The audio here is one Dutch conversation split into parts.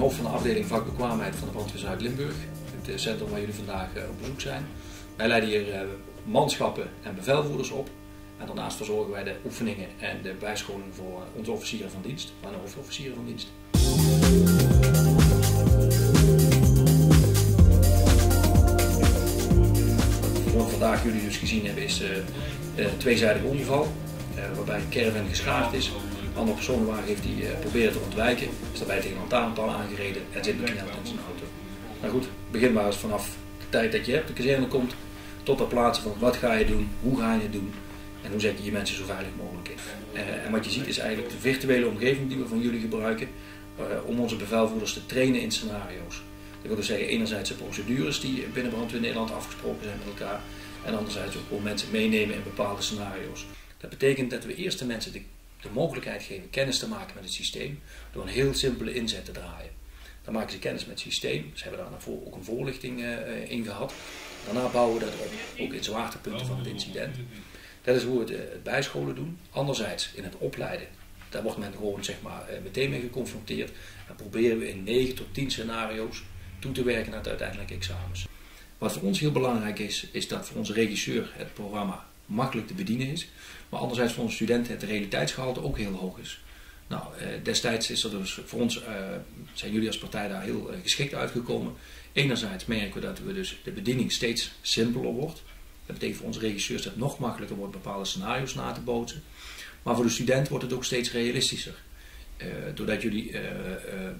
hoofd van de afdeling vakbekwaamheid van de brandweer Zuid-Limburg. Het eh, centrum waar jullie vandaag eh, op bezoek zijn. Wij leiden hier eh, manschappen en bevelvoerders op. En daarnaast verzorgen wij de oefeningen en de bijscholing voor onze officieren van dienst, en de hoofdofficieren van dienst. Wat vandaag jullie dus gezien hebben is een tweezijdig ongeval. waarbij een caravan geschaard is andere personenwagen heeft die uh, proberen te ontwijken. Is daarbij tegen een lantaarnpaal aangereden en zit bekneld in zijn auto. Nou goed, begin maar eens vanaf de tijd dat je op de kazerne komt tot het plaatsen van wat ga je doen, hoe ga je het doen en hoe zet je je mensen zo veilig mogelijk in. Uh, en wat je ziet is eigenlijk de virtuele omgeving die we van jullie gebruiken uh, om onze bevelvoerders te trainen in scenario's. Dat wil dus zeggen enerzijds de procedures die binnen Brandweer Nederland afgesproken zijn met elkaar en anderzijds ook om mensen meenemen in bepaalde scenario's. Dat betekent dat we eerst de mensen de de mogelijkheid geven kennis te maken met het systeem door een heel simpele inzet te draaien. Dan maken ze kennis met het systeem. Ze hebben daarvoor ook een voorlichting uh, in gehad. Daarna bouwen we dat op, ook in zwaartepunten van het incident. Dat is hoe we het, het bijscholen doen. Anderzijds, in het opleiden, daar wordt men gewoon zeg maar, uh, meteen mee geconfronteerd. En proberen we in 9 tot 10 scenario's toe te werken naar het uiteindelijke examens. Wat voor ons heel belangrijk is, is dat voor onze regisseur het programma makkelijk te bedienen is. Maar anderzijds voor onze studenten het realiteitsgehalte ook heel hoog is. Nou, eh, destijds is er dus voor ons, eh, zijn jullie als partij daar heel eh, geschikt uitgekomen. Enerzijds merken we dat we dus de bediening steeds simpeler wordt. Dat betekent voor onze regisseurs dat het nog makkelijker wordt bepaalde scenario's na te bootsen. Maar voor de student wordt het ook steeds realistischer. Doordat jullie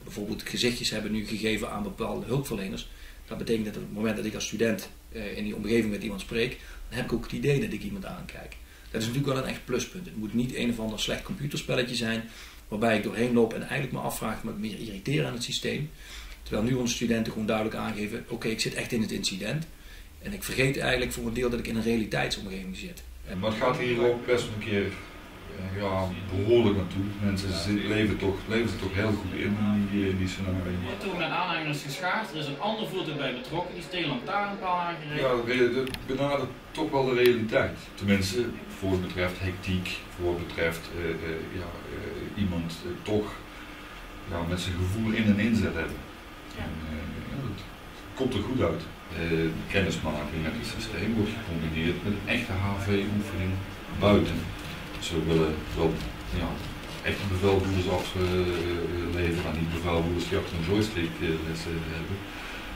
bijvoorbeeld gezichtjes hebben nu gegeven aan bepaalde hulpverleners. Dat betekent dat op het moment dat ik als student in die omgeving met iemand spreek, dan heb ik ook het idee dat ik iemand aankijk. Dat is natuurlijk wel een echt pluspunt. Het moet niet een of ander slecht computerspelletje zijn waarbij ik doorheen loop en eigenlijk me afvraag me meer irriteer aan het systeem. Terwijl nu onze studenten gewoon duidelijk aangeven, oké ik zit echt in het incident. En ik vergeet eigenlijk voor een deel dat ik in een realiteitsomgeving zit. Maar het gaat hier ook best een keer ja, behoorlijk naartoe. Mensen leven, toch, leven er toch heel goed in, die, die scenario. Er wordt met aanhangers geschaard, er is een ander voertuig bij betrokken, die is tegen lantaarnpaal aangereden. Ja, dat benadert toch wel de realiteit. Tenminste, voor het betreft hectiek, voor het betreft uh, uh, ja, uh, iemand toch ja, met zijn gevoel in en inzet hebben. Ja. En, dat komt er goed uit. kennismaking met het systeem wordt gecombineerd met een echte HV-oefening buiten. Dus we willen wel ja, echte bevelvoerders afleveren aan die bevelvoerders die achter een joystick lessen hebben.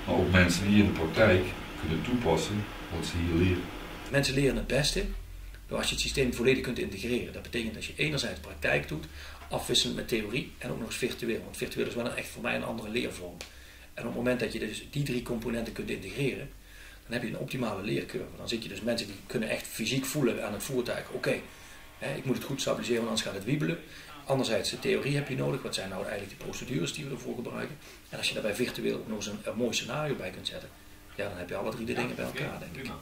Maar ook mensen die in de praktijk kunnen toepassen wat ze hier leren. Mensen leren het beste door als je het systeem volledig kunt integreren. Dat betekent dat je enerzijds praktijk doet, afwisselend met theorie en ook nog eens virtueel. Want virtueel is wel een, echt voor mij een andere leervorm. En op het moment dat je dus die drie componenten kunt integreren, dan heb je een optimale leercurve. Dan zit je dus mensen die kunnen echt fysiek voelen aan het voertuig. Oké, ik moet het goed stabiliseren, want anders gaat het wiebelen. Anderzijds, de theorie heb je nodig. Wat zijn nou eigenlijk de procedures die we ervoor gebruiken? En als je daarbij virtueel nog eens een, een mooi scenario bij kunt zetten, ja, dan heb je alle drie de dingen bij elkaar, denk ik.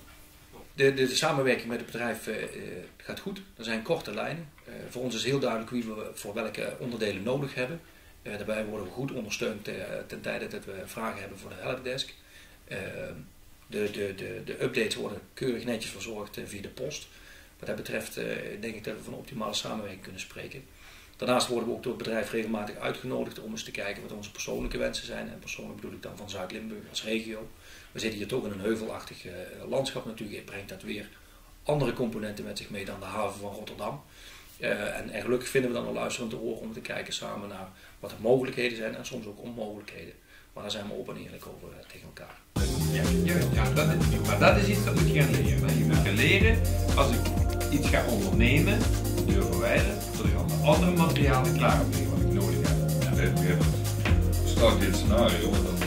De, de, de, samenwerking met het bedrijf uh, gaat goed. Er zijn korte lijnen. Uh, voor ons is heel duidelijk wie we voor welke onderdelen nodig hebben. daarbij worden we goed ondersteund ten tijde dat we vragen hebben voor de helpdesk. de, de, de, de updates worden keurig netjes verzorgd via de post. Wat dat betreft denk ik dat we van optimale samenwerking kunnen spreken. Daarnaast worden we ook door het bedrijf regelmatig uitgenodigd om eens te kijken wat onze persoonlijke wensen zijn. En persoonlijk bedoel ik dan van Zuid-Limburg als regio. We zitten hier toch in een heuvelachtig uh, landschap natuurlijk. Brengt dat weer andere componenten met zich mee dan de haven van Rotterdam. Uh, en, en, gelukkig vinden we dan een luisterend oor om te kijken samen naar wat de mogelijkheden zijn en soms ook onmogelijkheden. Maar daar zijn we open en eerlijk over tegen elkaar. Ja, ja, ja dat is, maar dat is iets dat moet je gaan leren. Je moet gaan leren, als ik iets ga ondernemen, deur verwijderen, dat ik al de andere materialen klaar heb wat ik nodig heb. Ja, hebben start dit scenario, dan